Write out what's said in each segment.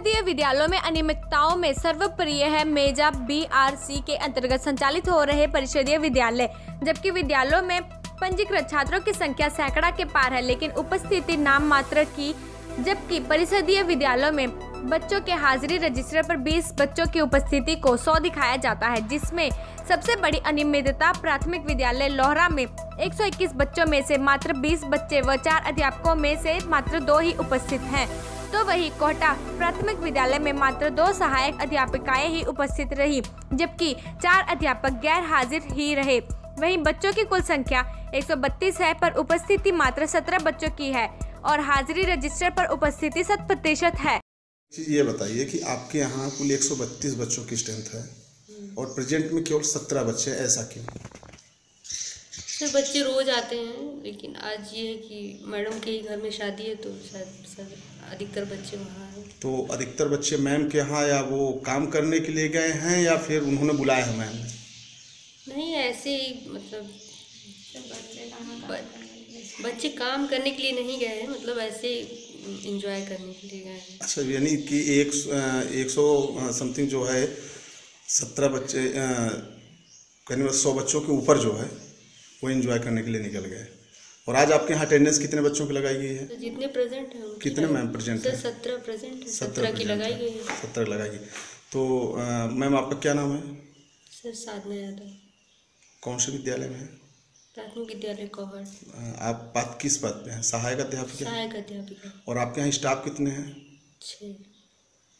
विद्यालयों में अनियमितताओं में सर्वप्रिय है मेजा बीआरसी के अंतर्गत संचालित हो रहे परिषदीय विद्यालय, जबकि विद्यालयों में पंजीकृत छात्रों की संख्या सैकड़ा के पार है, लेकिन उपस्थिति नाम मात्र की, जबकि परिषदीय विद्यालयों में बच्चों के हाजिरी रजिस्टर पर 20 बच्चों की उपस्थिति को 100 दिखाया जाता है, जिसमें सबसे बड़ी अनियमितता प्राथमिक विद्यालय लोहरा में 121 बच्चों में से मात्र 20 बच्चे व चार अध्यापकों में से मात्र दो ही उपस्थित हैं। तो वही कोटा प्राथमिक विद्यालय में मात्र दो सहायक अध्यापिकाएँ ही उपस्थित रही, जबकि चार अध्यापक गैर हाजिर ही रहे। वहीं बच्चों की कुल संख्या 132 है, पर उपस्थिति मात्र 17 बच्चों की है, और हाजिरी रजिस्टर पर उपस्थिति शत प्रतिशत है। ये बताइए कि आपके यहाँ कुल 132 बच्चों की स्ट्रेंथ है, और प्रेजेंट में केवल 17 बच्चे ऐसा क्यों? सर बच्चे रोज आते हैं लेकिन आज ये है कि मैडम के ही घर में शादी है तो शायद सर अधिकतर बच्चे वहाँ हैं। तो अधिकतर बच्चे मैम के यहाँ या वो काम करने के लिए गए हैं या फिर उन्होंने बुलाया है मैम? ने नहीं ऐसे ही मतलब बच्चे काम करने के लिए नहीं गए हैं मतलब ऐसे इंजॉय करने के लिए गए हैं। अच्छा यानी कि एक एक सौ समथिंग जो है सत्रह बच्चे कहने सौ बच्चों के ऊपर जो है वो एंजॉय करने के लिए निकल गए। और आज आपके यहाँ अटेंडेंस कितने बच्चों की लगाई गई है? तो जितने प्रेजेंट हैं कितने मैम सर हैं? सत्रह प्रेजेंट है सत्रह की लगाई गई है। सत्रह लगाई। गई तो मैम आपका क्या नाम है? सर साधना यादव। कौन से विद्यालय में है? प्राथमिक विद्यालय कौहर आप बात किस बात पे हैं? सहायक अध्यापिका? सहायक अध्यापिका। और आपके यहाँ स्टाफ कितने हैं? छः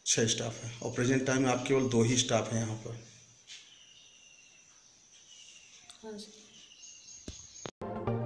छः स्टाफ हैं। और प्रेजेंट टाइम में आप केवल दो ही स्टाफ हैं यहाँ पर। हाँ